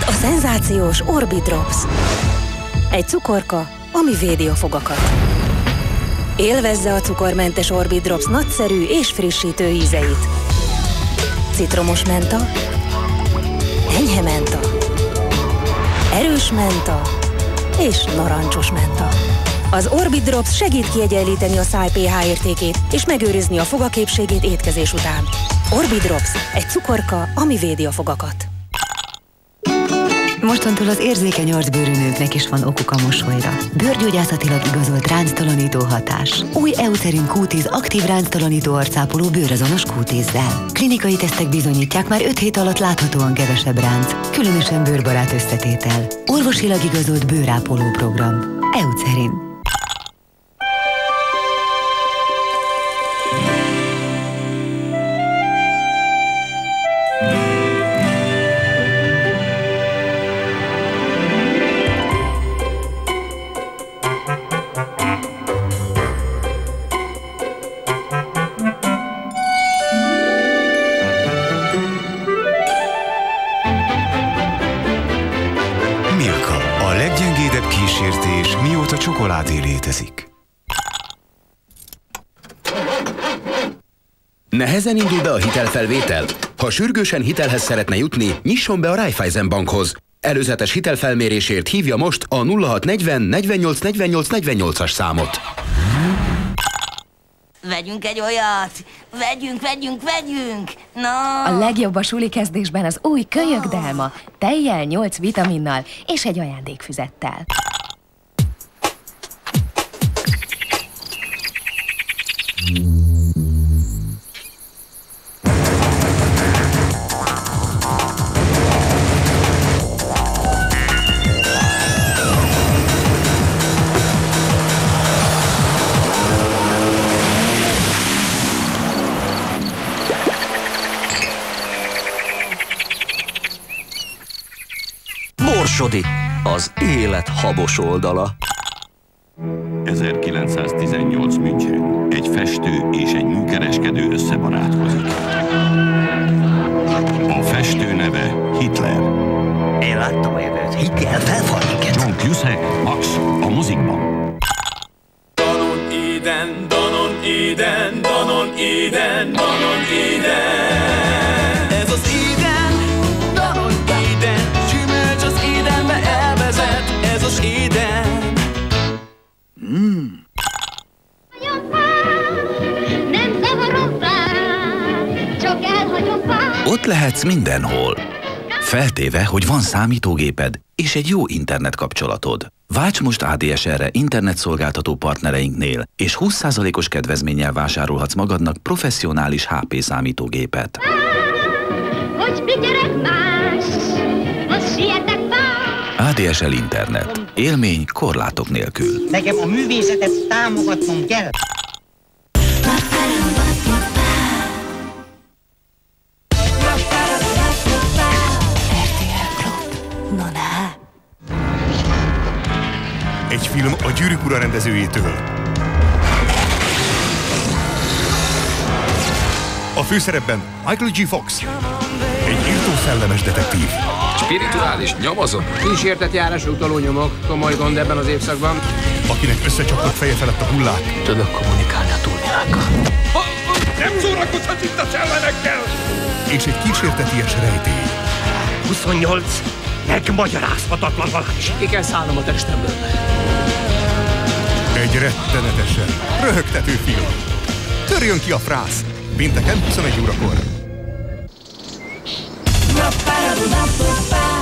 Itt a szenzációs Orbidrops. Egy cukorka, ami védi a fogakat. Élvezze a cukormentes Orbidrops nagyszerű és frissítő ízeit. Citromos menta, enyhe menta, erős menta és narancsos menta. Az Orbidrops segít kiegyenlíteni a száj pH értékét és megőrizni a fogaképségét étkezés után. Orbidrops, egy cukorka, ami védi a fogakat. Mostantól az érzékeny arcbőrű nőknek is van okuk a mosolyra. Bőrgyógyászatilag igazolt ránctalanító hatás. Új Eucerin Q10 aktív ránctalanító arcápoló bőrazonos Q10-zel. Klinikai tesztek bizonyítják már 5 hét alatt láthatóan kevesebb ránc, különösen bőrbarát összetétel. Orvosilag igazolt bőrápoló program. Eucerin. Családé létezik. Nehezen indul be a hitelfelvétel? Ha sürgősen hitelhez szeretne jutni, nyisson be a Raiffeisen Bankhoz. Előzetes hitelfelmérésért hívja most a 0640 48 48 48-as számot. Vegyünk egy olyat! Vegyünk, vegyünk, vegyünk! Na! A legjobb a suli kezdésben az új kölyökdelma, tejjel, 8 vitaminnal és egy ajándékfüzettel. Borsodi, az élet habos oldala. 1918 München. Egy festő és egy műkereskedő összebarátkozik. A festő neve Hitler. Én láttam a jövőt. Hitler felfal minket. John Cusack, Max, a mozikban. Danon Eden, Danon Eden, Danon Eden, Danon Eden. Ott lehetsz mindenhol. Feltéve, hogy van számítógéped és egy jó internet kapcsolatod. Válts most ADSR-re internetszolgáltató partnereinknél, és 20%-os kedvezménnyel vásárolhatsz magadnak professzionális HP számítógépet. Hogy figyelek más, most sietek ADSL Internet. Élmény korlátok nélkül. Nekem a művészetet támogatnom kell. Film a Gyűrűk Ura rendezőjétől. A főszerepben Michael G. Fox. Egy írtó szellemes detektív. Spirituális, nyomozó. Kísértet járásra utaló nyomok. Komoly gond ebben az évszakban. Akinek összecsapott feje felett a hullák. Tudok kommunikálni a túlvilággal. Nem szórakozhat itt a szellemekkel! És egy kísérteties rejtély. 28 megmagyarázhatatlan halás. Ki kell szállnom a testemből. Egy rettenetesen röhögtető film. Törjön ki a frász! Pénteken 21 órakor. Ba-ba-da-ba-ba-ba.